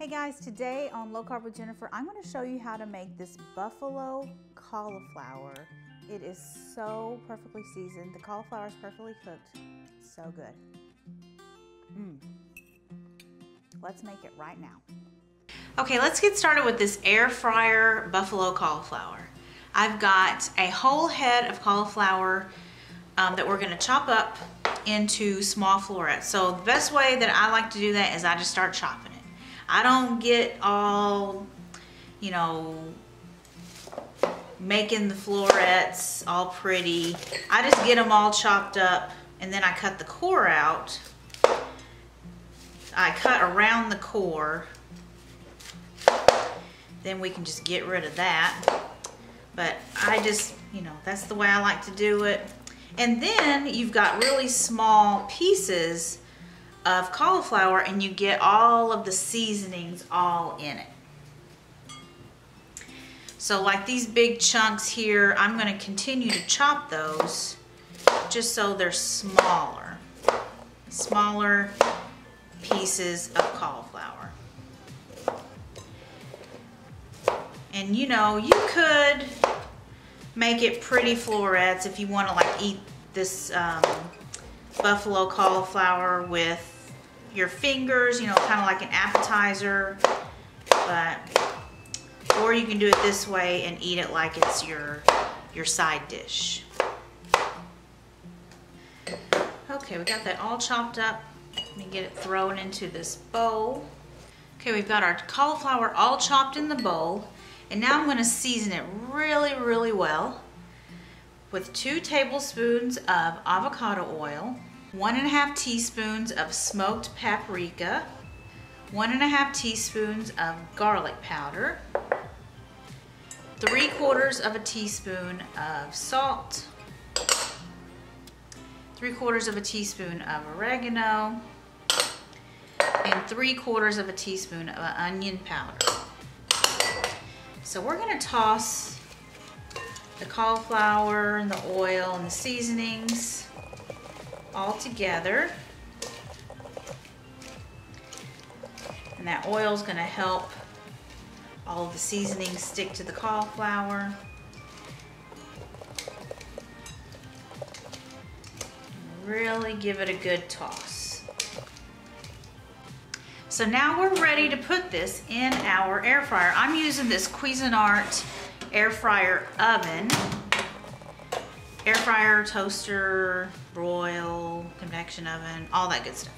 Hey guys, today on Low Carb with Jennifer, I'm going to show you how to make this buffalo cauliflower. It is so perfectly seasoned. The cauliflower is perfectly cooked. So good. Mmm. Let's make it right now. Okay, let's get started with this air fryer buffalo cauliflower. I've got a whole head of cauliflower um, that we're going to chop up into small florets. So the best way that I like to do that is I just start chopping it. I don't get all, you know, making the florets all pretty. I just get them all chopped up and then I cut the core out. I cut around the core. Then we can just get rid of that. But I just, you know, that's the way I like to do it. And then you've got really small pieces of cauliflower and you get all of the seasonings all in it. So like these big chunks here, I'm going to continue to chop those just so they're smaller. Smaller pieces of cauliflower. And you know, you could make it pretty florets if you want to like eat this um, buffalo cauliflower with your fingers, you know, kind of like an appetizer. But, or you can do it this way and eat it like it's your, your side dish. Okay, we got that all chopped up. Let me get it thrown into this bowl. Okay, we've got our cauliflower all chopped in the bowl. And now I'm gonna season it really, really well with two tablespoons of avocado oil, one and a half teaspoons of smoked paprika, one and a half teaspoons of garlic powder, three quarters of a teaspoon of salt, three quarters of a teaspoon of oregano, and three quarters of a teaspoon of onion powder. So we're gonna toss the cauliflower and the oil and the seasonings all together. And that oil is gonna help all the seasonings stick to the cauliflower. Really give it a good toss. So now we're ready to put this in our air fryer. I'm using this Cuisinart air fryer oven air fryer, toaster, broil, convection oven, all that good stuff.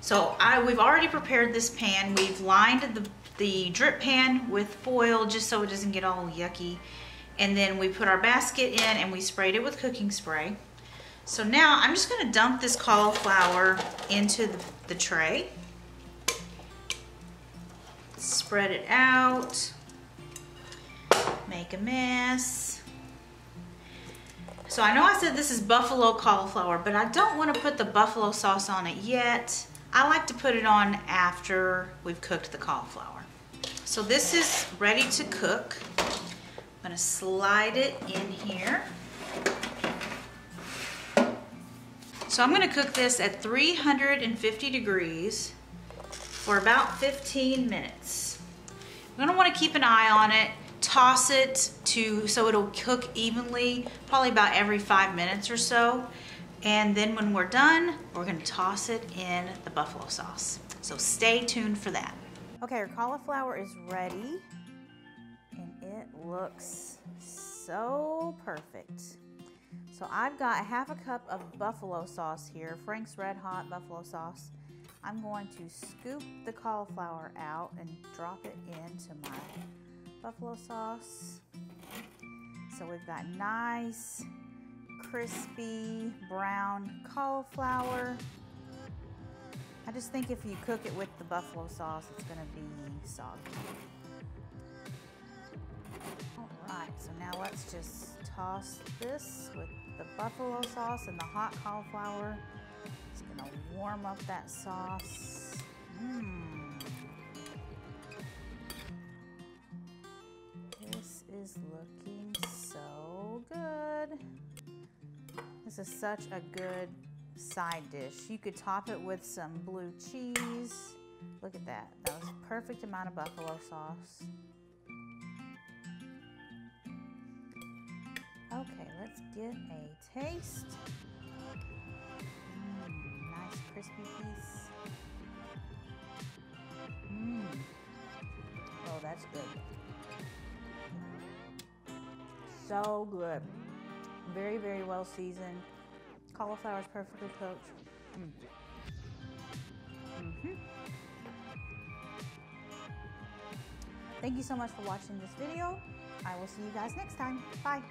So I, we've already prepared this pan. We've lined the, the drip pan with foil just so it doesn't get all yucky. And then we put our basket in and we sprayed it with cooking spray. So now I'm just gonna dump this cauliflower into the, the tray. Spread it out, make a mess. So I know I said this is buffalo cauliflower, but I don't want to put the buffalo sauce on it yet. I like to put it on after we've cooked the cauliflower. So this is ready to cook. I'm gonna slide it in here. So I'm gonna cook this at 350 degrees for about 15 minutes. I'm gonna wanna keep an eye on it toss it to so it'll cook evenly probably about every five minutes or so. And then when we're done we're going to toss it in the buffalo sauce. So stay tuned for that. Okay our cauliflower is ready and it looks so perfect. So I've got half a cup of buffalo sauce here Frank's Red Hot buffalo sauce. I'm going to scoop the cauliflower out and drop it into my buffalo sauce. So we've got nice, crispy, brown cauliflower. I just think if you cook it with the buffalo sauce, it's gonna be soggy. All right, so now let's just toss this with the buffalo sauce and the hot cauliflower. It's gonna warm up that sauce. Mmm. This is such a good side dish. You could top it with some blue cheese. Look at that. The a perfect amount of buffalo sauce. Okay, let's get a taste. Mm, nice crispy piece. Mmm. Oh, that's good. So good. Very, very well seasoned. Cauliflower is perfectly cooked. Mm. Mm-hmm. Thank you so much for watching this video. I will see you guys next time. Bye.